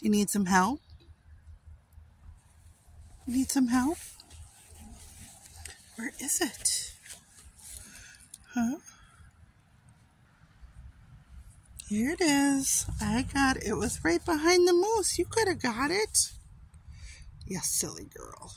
Do you need some help? You need some help? Where is it? Huh? Here it is. I got it. It was right behind the moose. You could have got it. You silly girl.